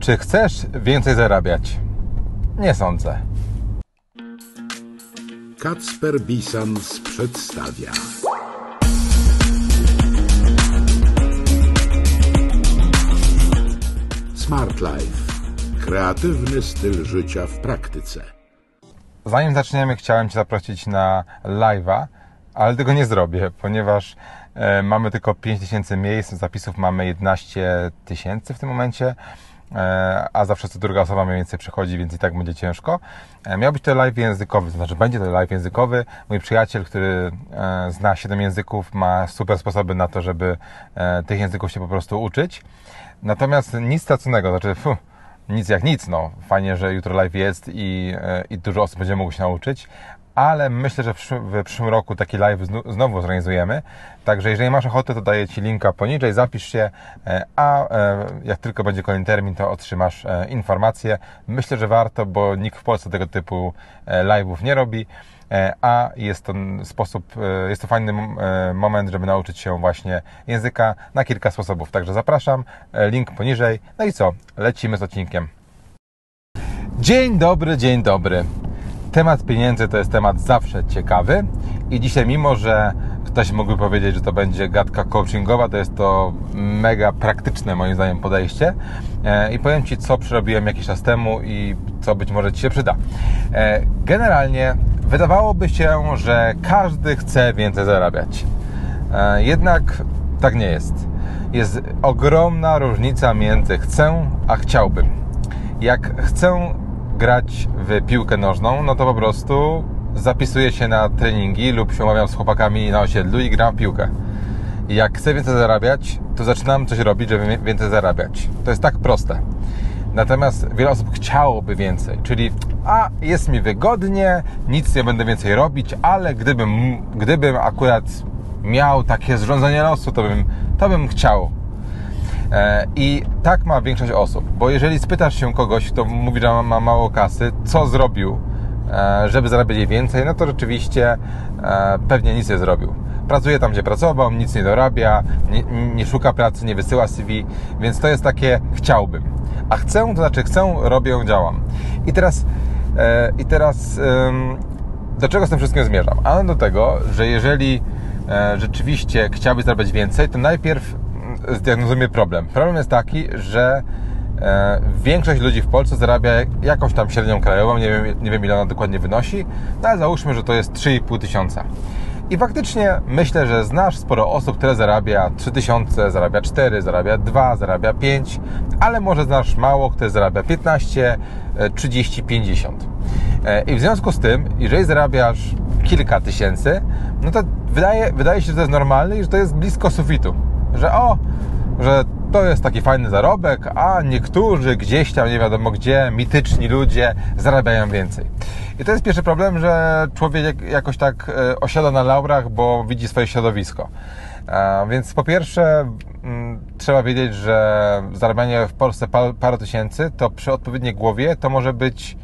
Czy chcesz więcej zarabiać? Nie sądzę. Kacper Bisans przedstawia. Smart Life. Kreatywny styl życia w praktyce. Zanim zaczniemy, chciałem Cię zaprosić na live'a, ale tego nie zrobię, ponieważ e, mamy tylko 5000 miejsc, zapisów mamy 11 tysięcy w tym momencie, a zawsze co druga osoba mniej więcej przychodzi, więc i tak będzie ciężko. E, miał być to live językowy, to znaczy będzie to live językowy. Mój przyjaciel, który e, zna 7 języków, ma super sposoby na to, żeby e, tych języków się po prostu uczyć. Natomiast nic straconego, znaczy fuh, nic jak nic, no. Fajnie, że jutro live jest i, e, i dużo osób będzie mogło się nauczyć, ale myślę, że w przyszłym, roku taki live znowu zorganizujemy. Także jeżeli masz ochotę, to daję Ci linka poniżej, zapisz się, e, a e, jak tylko będzie kolejny termin, to otrzymasz e, informacje. Myślę, że warto, bo nikt w Polsce tego typu live'ów nie robi, a jest to sposób, jest to fajny moment, żeby nauczyć się właśnie języka na kilka sposobów. Także zapraszam, link poniżej. No i co? Lecimy z odcinkiem. Dzień dobry, dzień dobry. Temat pieniędzy to jest temat zawsze ciekawy i dzisiaj mimo, że ktoś mógłby powiedzieć, że to będzie gadka coachingowa, to jest to mega praktyczne moim zdaniem podejście E, i powiem Ci, co przerobiłem jakiś czas temu i co być może Ci się przyda. E, Generalnie wydawałoby się, że każdy chce więcej zarabiać. E, Jednak tak nie jest. Jest ogromna różnica między chcę a chciałbym. Jak chcę grać w piłkę nożną, no to po prostu zapisuję się na treningi lub się umawiam z chłopakami na osiedlu i gram w piłkę. I jak chcę więcej zarabiać, to zaczynam coś robić, żeby więcej zarabiać. To jest tak proste. Natomiast wiele osób chciałoby więcej, czyli a jest mi wygodnie, nic nie będę więcej robić, ale gdybym, gdybym akurat miał takie zrządzenie losu, to bym, to bym chciał. E, I tak ma większość osób, bo jeżeli spytasz się kogoś, kto mówi, że ma- ma mało kasy, co zrobił, e, żeby zarabiać więcej, no to rzeczywiście e, pewnie nic nie zrobił. Pracuje tam, gdzie pracował, nic nie dorabia, nie, nie szuka pracy, nie wysyła CV, więc to jest takie chciałbym. A chcę, to znaczy chcę, robię, działam. I teraz, i teraz do czego z tym wszystkim zmierzam? Ano do tego, że jeżeli rzeczywiście chciałbyś zarabiać więcej, to najpierw zdiagnozujmy problem. Problem jest taki, że e, większość ludzi w Polsce zarabia jakąś tam średnią krajową, nie wiem, nie wiem ile ona dokładnie wynosi, no ale załóżmy, że to jest 3,5 tysiąca. I faktycznie myślę, że znasz sporo osób, które zarabia 3000, zarabia 4, zarabia 2, zarabia 5, ale może znasz mało, które zarabia 15, e, 30, 50. E, I w związku z tym, jeżeli zarabiasz kilka tysięcy, no to wydaje, wydaje się, że to jest normalne i że to jest blisko sufitu. Że o, że to jest taki fajny zarobek, a niektórzy gdzieś tam, nie wiadomo gdzie, mityczni ludzie zarabiają więcej. I to jest pierwszy problem, że człowiek jak- jakoś tak e, osiada na laurach, bo widzi swoje środowisko. E, Więc po pierwsze mm, trzeba wiedzieć, że zarabianie w Polsce par- parę tysięcy, to przy odpowiedniej głowie to może być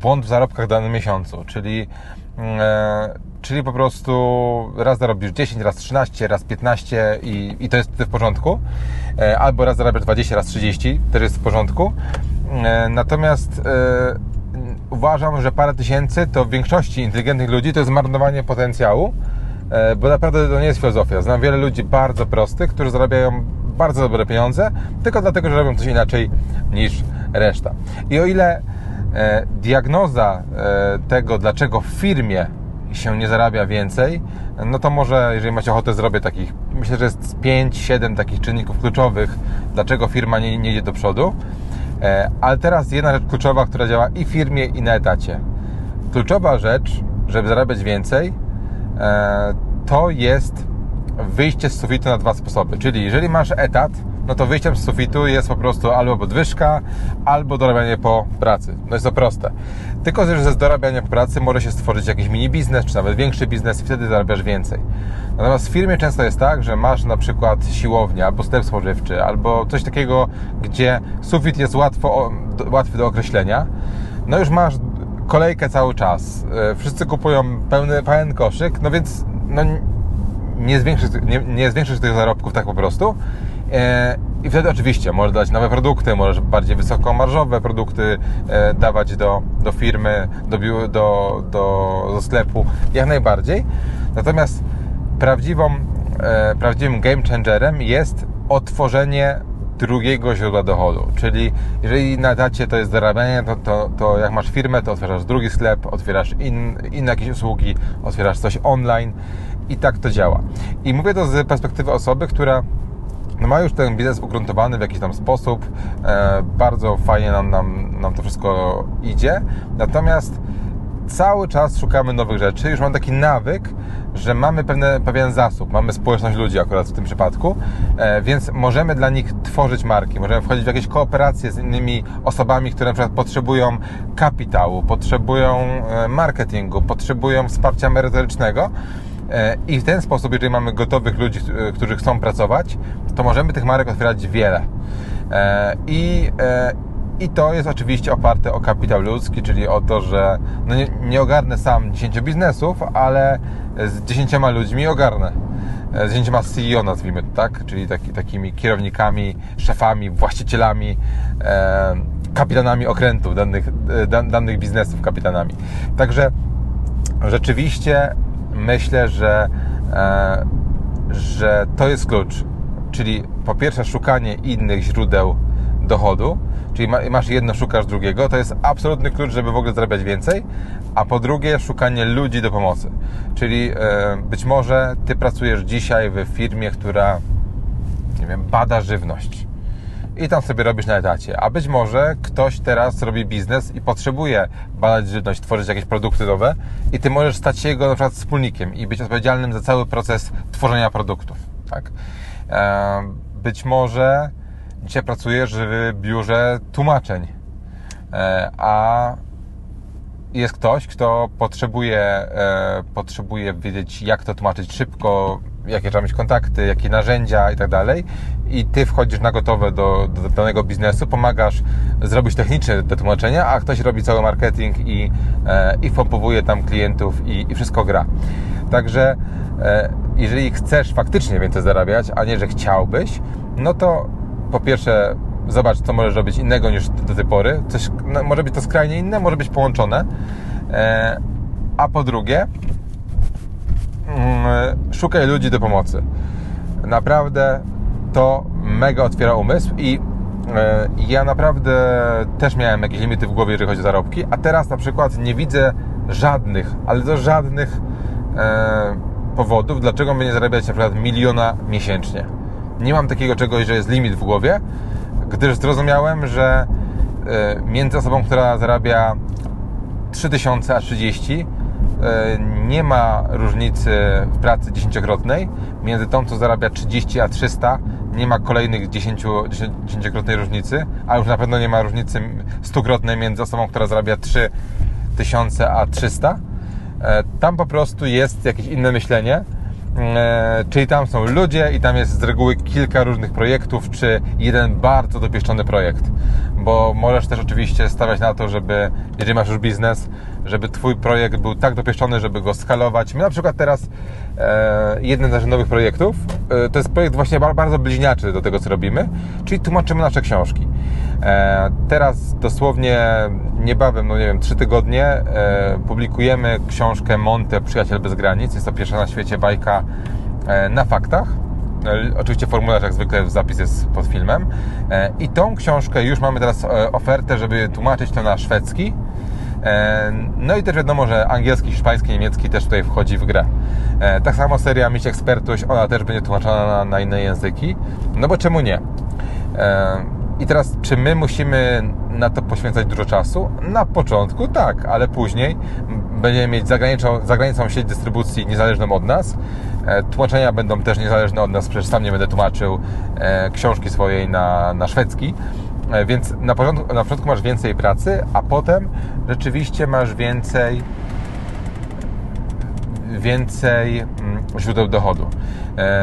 błąd w zarobkach w danym miesiącu, czyli, mm, e, czyli po prostu raz zarobisz 10, raz 13, raz 15 i, i to jest w porządku, e, albo raz zarabiasz 20, raz 30, też jest w porządku. E, natomiast e, uważam, że parę tysięcy to w większości inteligentnych ludzi to jest marnowanie potencjału, bo naprawdę to nie jest filozofia. Znam wiele ludzi bardzo prostych, którzy zarabiają bardzo dobre pieniądze, tylko dlatego, że robią coś inaczej niż reszta. I o ile diagnoza tego, dlaczego w firmie się nie zarabia więcej, no to może, jeżeli macie ochotę, zrobię takich, myślę, że jest 5-7 takich czynników kluczowych, dlaczego firma nie, nie idzie do przodu. E, Ale teraz jedna rzecz kluczowa, która działa i w firmie, i na etacie. Kluczowa rzecz, żeby zarabiać więcej, e, to jest wyjście z sufitu na dwa sposoby. Czyli jeżeli masz etat, no to wyjściem z sufitu jest po prostu albo podwyżka, albo dorabianie po pracy. No jest to proste. Tylko, że ze dorabiania po pracy może się stworzyć jakiś mini biznes, czy nawet większy biznes i wtedy zarabiasz więcej. Natomiast w firmie często jest tak, że masz na przykład siłownię, albo sklep spożywczy, albo coś takiego, gdzie sufit jest łatwo, łatwy do określenia. No już masz kolejkę cały czas. E, Wszyscy kupują pełny, pełen koszyk, no więc no, nie zwiększysz, nie, nie zwiększysz tych zarobków tak po prostu. E, I wtedy oczywiście możesz dać nowe produkty, możesz bardziej wysokomarżowe produkty e, dawać do, do firmy, do, biu- do, do, do sklepu, jak najbardziej. Natomiast prawdziwą, e, prawdziwym game changerem jest otworzenie drugiego źródła dochodu. Czyli jeżeli na dacie to jest zarabianie, to, to, to jak masz firmę, to otwierasz drugi sklep, otwierasz in, inne jakieś usługi, otwierasz coś online i tak to działa. I mówię to z perspektywy osoby, która no ma już ten biznes ugruntowany w jakiś tam sposób, e, bardzo fajnie nam, nam, nam to wszystko idzie, natomiast cały czas szukamy nowych rzeczy, już mam taki nawyk, że mamy pewne, pewien zasób, mamy społeczność ludzi akurat w tym przypadku, e, więc możemy dla nich tworzyć marki, możemy wchodzić w jakieś kooperacje z innymi osobami, które na przykład potrzebują kapitału, potrzebują e, marketingu, potrzebują wsparcia merytorycznego, I w ten sposób, jeżeli mamy gotowych ludzi, e, którzy chcą pracować, to możemy tych marek otwierać wiele. E, I, i to jest oczywiście oparte o kapitał ludzki, czyli o to, że no nie, nie ogarnę sam 10 biznesów, ale z 10 ludźmi ogarnę. Z 10 CEO nazwijmy to, tak? Czyli taki, takimi kierownikami, szefami, właścicielami, kapitanami okrętów, danych, danych biznesów kapitanami. Także rzeczywiście myślę, że, e, że to jest klucz. Czyli po pierwsze szukanie innych źródeł dochodu, czyli masz jedno, szukasz drugiego, to jest absolutny klucz, żeby w ogóle zarabiać więcej, a po drugie szukanie ludzi do pomocy. Czyli e, być może ty pracujesz dzisiaj w firmie, która nie wiem, bada żywność i tam sobie robisz na etacie. A być może ktoś teraz robi biznes i potrzebuje badać żywność, tworzyć jakieś produkty nowe i ty możesz stać się jego na przykład wspólnikiem i być odpowiedzialnym za cały proces tworzenia produktów. Tak? Być może dzisiaj pracujesz w biurze tłumaczeń, e, a jest ktoś, kto potrzebuje, e, potrzebuje wiedzieć, jak to tłumaczyć szybko, jakie trzeba mieć kontakty, jakie narzędzia i tak dalej. I ty wchodzisz na gotowe do, do danego biznesu, pomagasz zrobić techniczne te tłumaczenia, a ktoś robi cały marketing i, e, i pompowuje tam klientów i, i wszystko gra. Także e, jeżeli chcesz faktycznie więcej zarabiać, a nie, że chciałbyś, no to po pierwsze zobacz, co możesz robić innego niż do tej pory. Coś, no, może być to skrajnie inne, może być połączone. E, a po drugie, szukaj ludzi do pomocy. Naprawdę to mega otwiera umysł i e, ja naprawdę też miałem jakieś limity w głowie, jeżeli chodzi o zarobki, a teraz na przykład nie widzę żadnych, ale to żadnych e, powodów, dlaczego by nie zarabiać na przykład miliona miesięcznie. Nie mam takiego czegoś, że jest limit w głowie, gdyż zrozumiałem, że e, między osobą, która zarabia 3000 a 30 e, nie ma różnicy w pracy dziesięciokrotnej. Między tą, co zarabia 30 a 300 nie ma kolejnych 10, dziesięciokrotnej różnicy, a już na pewno nie ma różnicy stukrotnej między osobą, która zarabia 3000 a 300. E, tam po prostu jest jakieś inne myślenie E, czyli tam są ludzie i tam jest z reguły kilka różnych projektów, czy jeden bardzo dopieszczony projekt. Bo możesz też oczywiście stawiać na to, żeby, jeżeli masz już biznes, żeby Twój projekt był tak dopieszczony, żeby go skalować. My na przykład teraz e, jeden z naszych nowych projektów, e, to jest projekt właśnie bardzo bliźniaczy do tego, co robimy, czyli tłumaczymy nasze książki. E, teraz dosłownie niebawem, no nie wiem, trzy tygodnie e, publikujemy książkę Monte, Przyjaciel bez granic. Jest to pierwsza na świecie bajka e, na faktach. Oczywiście formularz jak zwykle zapis jest pod filmem. I tą książkę już mamy teraz ofertę, żeby tłumaczyć to na szwedzki. No i też wiadomo, że angielski, hiszpański, niemiecki też tutaj wchodzi w grę. Tak samo seria Mieć Ekspertuś, ona też będzie tłumaczona na, na inne języki. No bo czemu nie? I teraz, czy my musimy na to poświęcać dużo czasu? Na początku tak, ale później będziemy mieć zagranicą, zagranicą sieć dystrybucji niezależną od nas. E, tłumaczenia będą też niezależne od nas, przecież sam nie będę tłumaczył e, książki swojej na, na szwedzki. E, więc na początku, na początku masz więcej pracy, a potem rzeczywiście masz więcej więcej mm, źródeł dochodu.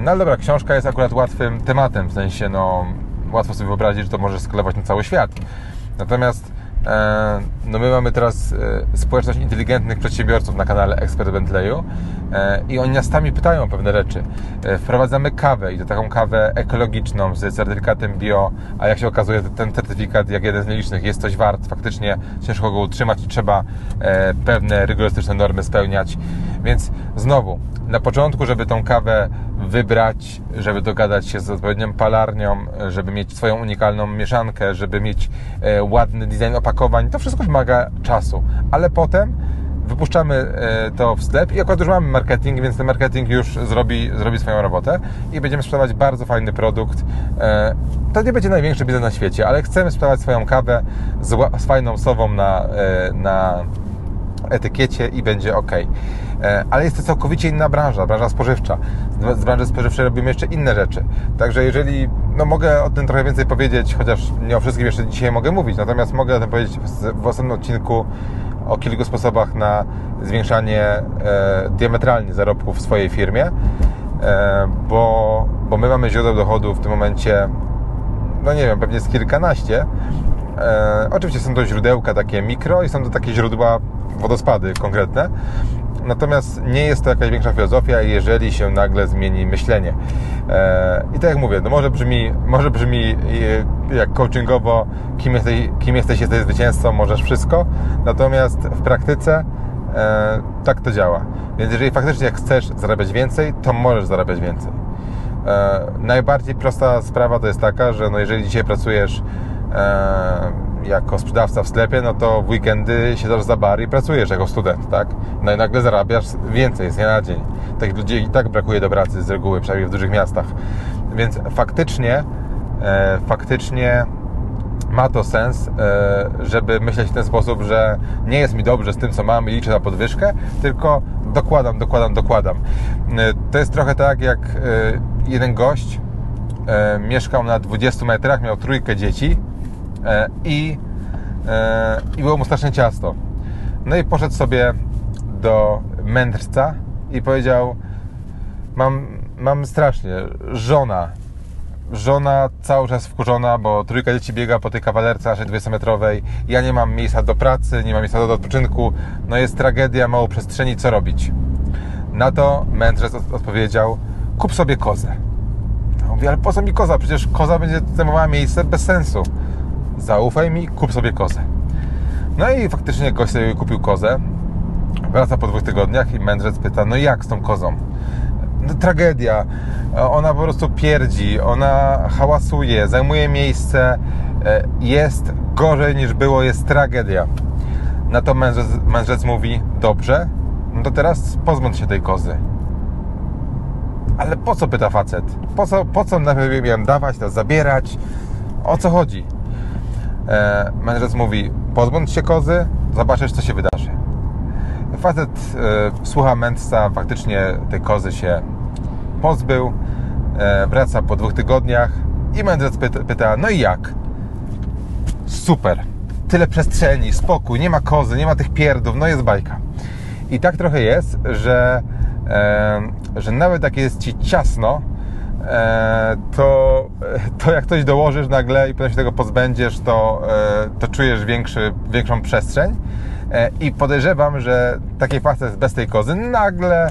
No ale dobra, książka jest akurat łatwym tematem, w sensie no łatwo sobie wyobrazić, że to możesz skalować na cały świat. Natomiast E, no my mamy teraz e, społeczność inteligentnych przedsiębiorców na kanale Ekspert Bentleyu e, i oni nas sami pytają o pewne rzeczy. Wprowadzamy kawę i to taką kawę ekologiczną z certyfikatem bio, a jak się okazuje, ten certyfikat, jak jeden z nielicznych, jest coś wart. Faktycznie ciężko go utrzymać i trzeba pewne rygorystyczne normy spełniać. Więc znowu, na początku, żeby tą kawę wybrać, żeby dogadać się z odpowiednią palarnią, żeby mieć swoją unikalną mieszankę, żeby mieć e, ładny design to wszystko wymaga czasu. Ale potem wypuszczamy e, to w sklep i akurat już mamy marketing, więc ten marketing już zrobi, zrobi swoją robotę i będziemy sprzedawać bardzo fajny produkt. E, to nie będzie największy biznes na świecie, ale chcemy sprzedawać swoją kawę z, fajną sową na, na etykiecie i będzie ok. E, ale jest to całkowicie inna branża, branża spożywcza. Z branży spożywczej robimy jeszcze inne rzeczy. Także jeżeli, no mogę o tym trochę więcej powiedzieć, chociaż nie o wszystkim jeszcze dzisiaj mogę mówić, natomiast mogę o tym powiedzieć w, osobnym odcinku o kilku sposobach na zwiększanie e, diametralnie zarobków w swojej firmie, e, bo, bo my mamy źródeł dochodu w tym momencie, no nie wiem, pewnie z kilkanaście. E, oczywiście są to źródełka takie mikro i są to takie źródła wodospady konkretne. Natomiast nie jest to jakaś większa filozofia, jeżeli się nagle zmieni myślenie. E, I tak jak mówię, no może brzmi, może brzmi e, jak coachingowo, kim jesteś, kim jesteś, jesteś zwycięzcą, możesz wszystko. Natomiast w praktyce e, tak to działa. Więc jeżeli faktycznie chcesz zarabiać więcej, to możesz zarabiać więcej. Najbardziej prosta sprawa to jest taka, że no jeżeli dzisiaj pracujesz jako sprzedawca w sklepie, no to w weekendy siedzisz za bar i pracujesz jako student, tak? No i nagle zarabiasz więcej z dnia na dzień. Takich ludzi i tak brakuje do pracy z reguły, przynajmniej w dużych miastach. Więc faktycznie, e, faktycznie ma to sens, e, żeby myśleć w ten sposób, że nie jest mi dobrze z tym, co mam i liczę na podwyżkę, tylko dokładam, dokładam, dokładam. E, to jest trochę tak, jak e, jeden gość mieszkał na 20 metrach, miał trójkę dzieci i, e, i było mu strasznie ciasto. No i poszedł sobie do mędrca i powiedział mam, mam strasznie, żona żona cały czas wkurzona, bo trójka dzieci biega po tej kawalerce naszej 200-metrowej. Ja nie mam miejsca do pracy, nie mam miejsca do odpoczynku. No jest tragedia, mało przestrzeni, co robić? Na to mędrzec odpowiedział, kup sobie kozę. Mówi, ale po co mi koza? Przecież koza będzie zajmowała miejsce bez sensu zaufaj mi, kup sobie kozę. No i faktycznie gość sobie kupił kozę. Wraca po dwóch tygodniach i mędrzec pyta, no jak z tą kozą? No, tragedia. Ona po prostu pierdzi, ona hałasuje, zajmuje miejsce, e, jest gorzej niż było, jest tragedia. Na to mędrzec, mędrzec mówi, dobrze, no to teraz pozbądź się tej kozy. Ale po co, pyta facet? Po co, po co najpierw miałem dawać, to zabierać? O co chodzi? E, mędrzec mówi, pozbądź się kozy, zobaczysz, co się wydarzy. Facet e, słucha mędrca, faktycznie tej kozy się pozbył, e, wraca po dwóch tygodniach i mędrzec pyta, pyta, no i jak? Super, tyle przestrzeni, spokój, nie ma kozy, nie ma tych pierdów, no jest bajka. I tak trochę jest, że, e, że nawet jak jest Ci ciasno, to, to jak coś dołożysz nagle i potem się tego pozbędziesz, to, e, to czujesz większy, większą przestrzeń. E, I podejrzewam, że taki facet bez tej kozy nagle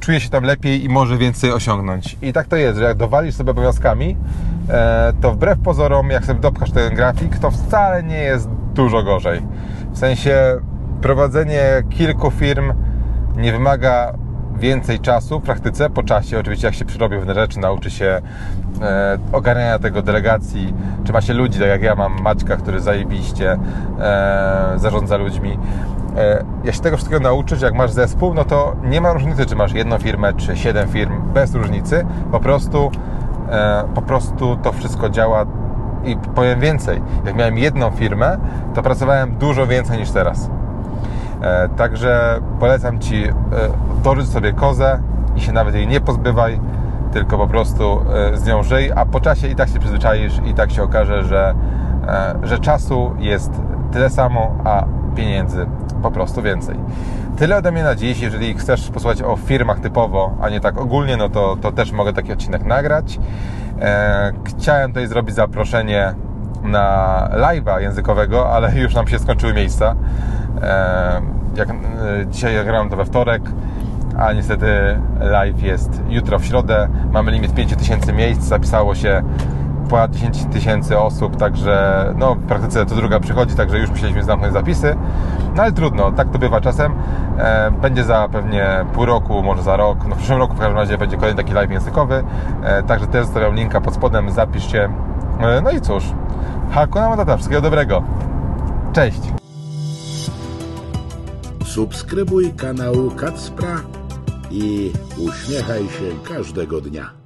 czuje się tam lepiej i może więcej osiągnąć. I tak to jest, że jak dowalisz sobie obowiązkami, to wbrew pozorom, jak sobie dopchasz ten grafik, to wcale nie jest dużo gorzej. W sensie prowadzenie kilku firm nie wymaga więcej czasu w praktyce, po czasie, oczywiście jak się przyrobi pewne rzeczy, nauczy się e, ogarniania tego delegacji, czy ma się ludzi, tak jak ja mam Maćka, który zajebiście e, zarządza ludźmi. E, jak się tego wszystkiego nauczysz, jak masz zespół, no to nie ma różnicy, czy masz jedną firmę, czy siedem firm, bez różnicy, po prostu e, po prostu to wszystko działa i powiem więcej, jak miałem jedną firmę, to pracowałem dużo więcej niż teraz. E, także polecam Ci e, dorzuć sobie kozę i się nawet jej nie pozbywaj, tylko po prostu e, z nią żyj, a po czasie i tak się przyzwyczaisz i tak się okaże, że, że czasu jest tyle samo, a pieniędzy po prostu więcej. Tyle ode mnie na dziś. Jeżeli chcesz posłuchać o firmach typowo, a nie tak ogólnie, no to, to też mogę taki odcinek nagrać. Chciałem tutaj zrobić zaproszenie na live'a językowego, ale już nam się skończyły miejsca. Jak, e, dzisiaj grałem to we wtorek, a niestety live jest jutro w środę. Mamy limit 5000 miejsc, zapisało się ponad 10 tysięcy osób, także no, w praktyce to druga przychodzi, także już musieliśmy zamknąć zapisy. No ale trudno, tak to bywa czasem. E, będzie za pewnie pół roku, może za rok. No, w przyszłym roku w każdym razie będzie kolejny taki live językowy. E, także też zostawiam linka pod spodem, zapiszcie. E, no i cóż, Hakuna Matata, wszystkiego dobrego. Cześć! Subskrybuj kanał Kacpra i uśmiechaj się każdego dnia.